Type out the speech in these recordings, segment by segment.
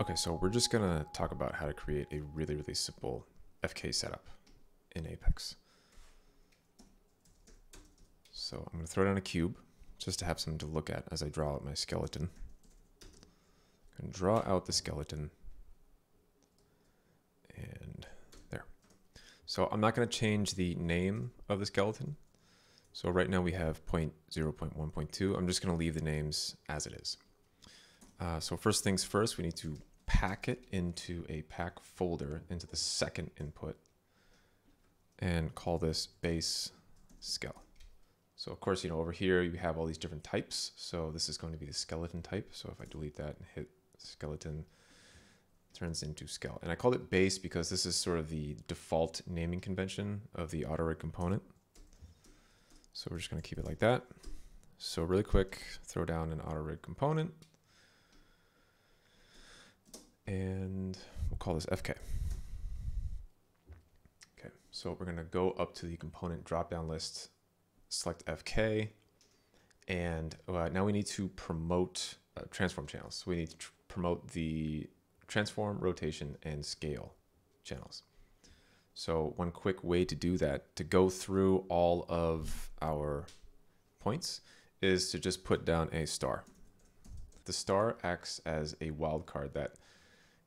Okay, so we're just gonna talk about how to create a really, really simple FK setup in Apex. So I'm gonna throw down a cube just to have something to look at as I draw out my skeleton. I'm gonna draw out the skeleton and there. So I'm not gonna change the name of the skeleton. So right now we have point 0.1.2. I'm just gonna leave the names as it is. Uh, so first things first, we need to pack it into a pack folder into the second input and call this base skeleton. So of course, you know, over here you have all these different types. So this is going to be the skeleton type. So if I delete that and hit skeleton, turns into skeleton. And I called it base because this is sort of the default naming convention of the auto rig component. So we're just going to keep it like that. So really quick, throw down an auto rig component and we'll call this FK. Okay, so we're gonna go up to the component drop-down list, select FK, and uh, now we need to promote uh, transform channels. So we need to promote the transform, rotation, and scale channels. So one quick way to do that, to go through all of our points, is to just put down a star. The star acts as a wildcard that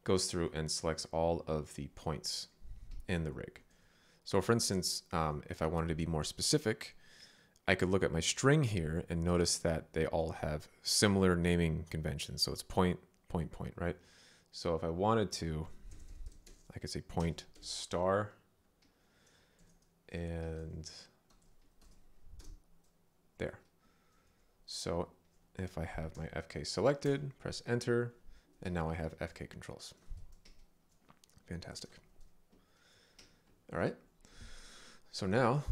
goes through and selects all of the points in the rig. So for instance, um, if I wanted to be more specific, I could look at my string here and notice that they all have similar naming conventions. So it's point, point, point, right? So if I wanted to, I could say point star and there. So if I have my FK selected, press enter, and now I have FK controls. Fantastic. All right. So now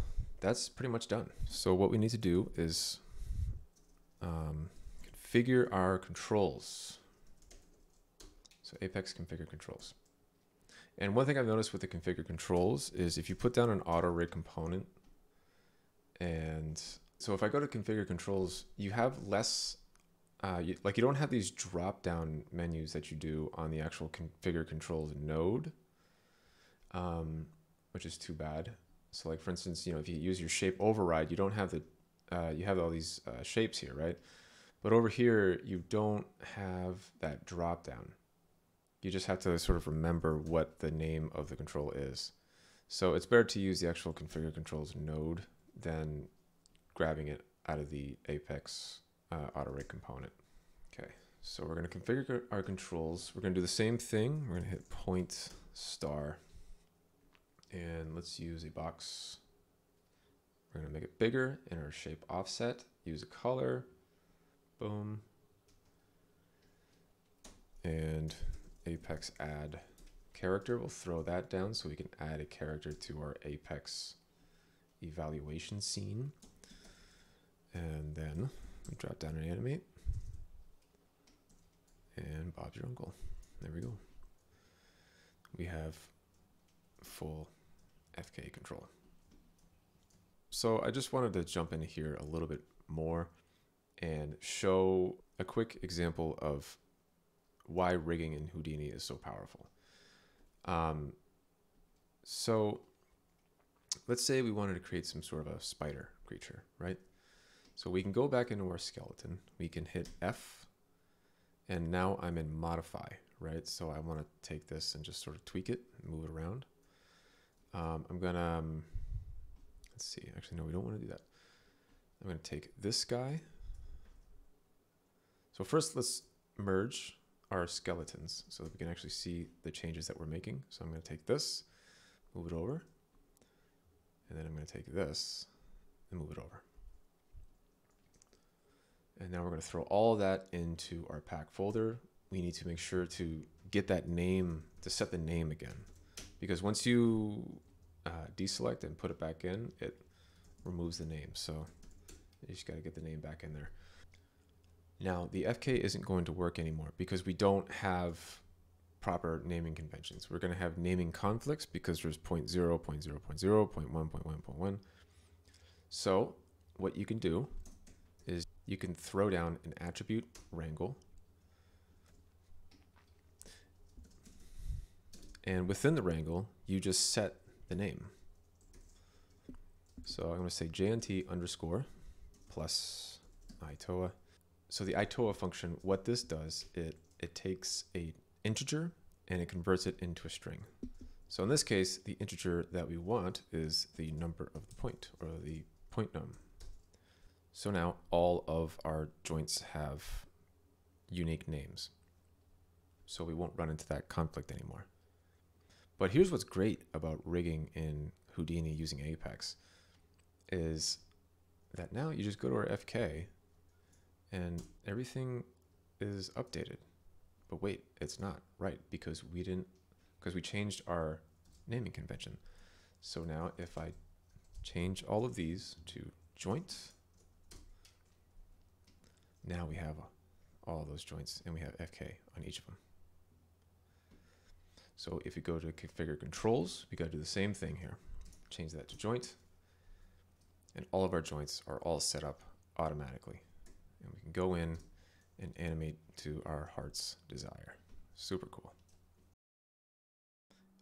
that's pretty much done. So what we need to do is um, configure our controls. So Apex configure controls. And one thing I've noticed with the configure controls is if you put down an auto rig component and so if I go to configure controls, you have less uh, you, like you don't have these drop down menus that you do on the actual configure controls node, um, which is too bad. So like for instance, you know, if you use your shape override, you don't have the, uh, you have all these uh, shapes here, right? But over here, you don't have that drop down. You just have to sort of remember what the name of the control is. So it's better to use the actual configure controls node than grabbing it out of the Apex uh, auto rig component. Okay, so we're going to configure our controls. We're going to do the same thing. We're going to hit point star. And let's use a box. We're going to make it bigger in our shape offset. Use a color. Boom. And apex add character. We'll throw that down so we can add a character to our apex evaluation scene. And then drop down and animate. And Bob's your uncle. There we go. We have full FK control. So I just wanted to jump in here a little bit more and show a quick example of why rigging in Houdini is so powerful. Um, so let's say we wanted to create some sort of a spider creature, right? So we can go back into our skeleton. We can hit F and now I'm in modify, right? So I want to take this and just sort of tweak it, move it around. Um, I'm gonna, um, let's see, actually, no, we don't want to do that. I'm gonna take this guy. So first let's merge our skeletons so that we can actually see the changes that we're making. So I'm gonna take this, move it over, and then I'm gonna take this and move it over. And now we're going to throw all that into our pack folder. We need to make sure to get that name, to set the name again. Because once you uh, deselect and put it back in, it removes the name. So you just got to get the name back in there. Now the FK isn't going to work anymore because we don't have proper naming conventions. We're going to have naming conflicts because there's 0, 0, 0, 0, 0, 1, 1, 1. So what you can do is you can throw down an attribute wrangle And within the wrangle, you just set the name. So I'm going to say jnt underscore plus itoa. So the itoa function, what this does, it it takes a integer and it converts it into a string. So in this case, the integer that we want is the number of the point or the point num. So now all of our joints have unique names. So we won't run into that conflict anymore. But here's what's great about rigging in Houdini using Apex is that now you just go to our FK and everything is updated. But wait, it's not right because we didn't because we changed our naming convention. So now if I change all of these to joint, now we have all those joints and we have FK on each of them. So if you go to configure controls, we got to do the same thing here. Change that to joint. And all of our joints are all set up automatically. And we can go in and animate to our heart's desire. Super cool.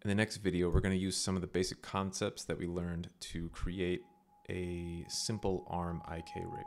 In the next video, we're going to use some of the basic concepts that we learned to create a simple ARM IK rig.